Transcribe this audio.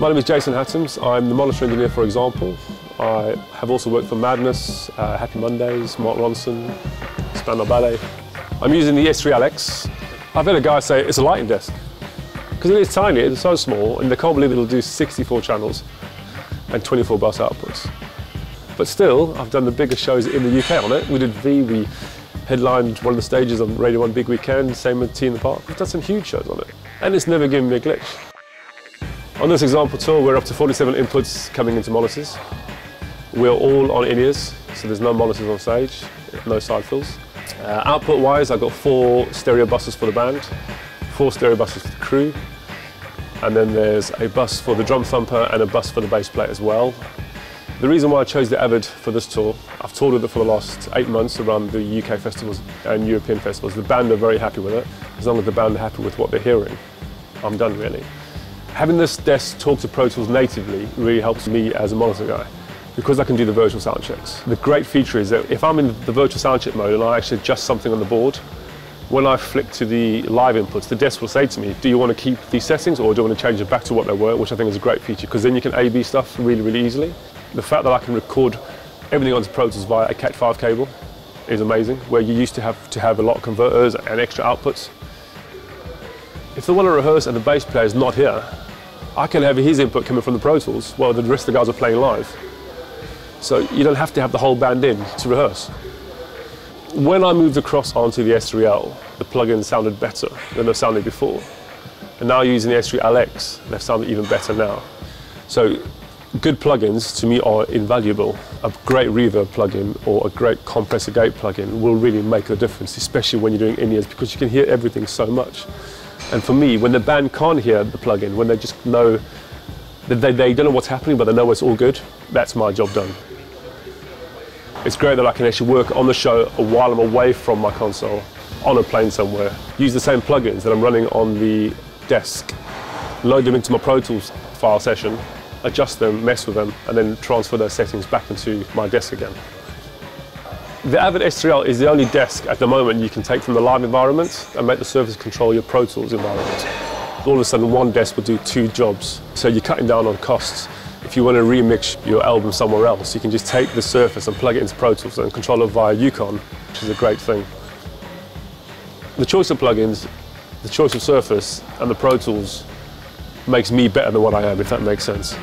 My name is Jasen Hattams. I'm the monitor engineer for Example. I have also worked for Madness, uh, Happy Mondays, Mark Ronson, Spandau Ballet. I'm using the S3LX. I've had a guy say it's a lighting desk because it is tiny, it's so small, and they can't believe it'll do 64 channels and 24 bus outputs. But still, I've done the biggest shows in the UK on it. We did V, we headlined one of the stages on Radio 1 Big Weekend, same with T in the Park. We've done some huge shows on it, and it's never given me a glitch. On this example tour, we're up to 47 inputs coming into monitors. We're all on in-ears, so there's no monitors on stage, no side fills. Uh, Output-wise, I've got four stereo buses for the band, four stereo buses for the crew, and then there's a bus for the drum thumper and a bus for the bass player as well. The reason why I chose the Avid for this tour, I've toured with it for the last eight months around the UK festivals and European festivals. The band are very happy with it. As long as the band are happy with what they're hearing, I'm done really. Having this desk talk to Pro Tools natively really helps me as a monitor guy because I can do the virtual sound checks. The great feature is that if I'm in the virtual sound check mode and I actually adjust something on the board, when I flick to the live inputs, the desk will say to me, do you want to keep these settings or do you want to change it back to what they were, which I think is a great feature because then you can A-B stuff really, really easily. The fact that I can record everything onto Pro Tools via a Cat5 cable is amazing, where you used to have to have a lot of converters and extra outputs. If they want to rehearse and the bass player is not here, I can have his input coming from the Pro Tools while the rest of the guys are playing live. So you don't have to have the whole band in to rehearse. When I moved across onto the S3L, the plugins sounded better than they sounded before. And now using the S3LX, they've sounded even better now. So good plugins to me are invaluable. A great reverb plugin or a great compressor gate plugin will really make a difference, especially when you're doing in-ears because you can hear everything so much. And for me, when the band can't hear the plugin, when they just know that they, they don't know what's happening, but they know it's all good, that's my job done. It's great that I can actually work on the show while I'm away from my console, on a plane somewhere. Use the same plugins that I'm running on the desk, load them into my Pro Tools file session, adjust them, mess with them, and then transfer those settings back into my desk again. The Avid S3L is the only desk at the moment you can take from the live environment and make the Surface control your Pro Tools environment. All of a sudden one desk will do two jobs, so you're cutting down on costs. If you want to remix your album somewhere else, you can just take the Surface and plug it into Pro Tools and control it via EUCON, which is a great thing. The choice of plugins, the choice of Surface and the Pro Tools makes me better than what I am, if that makes sense.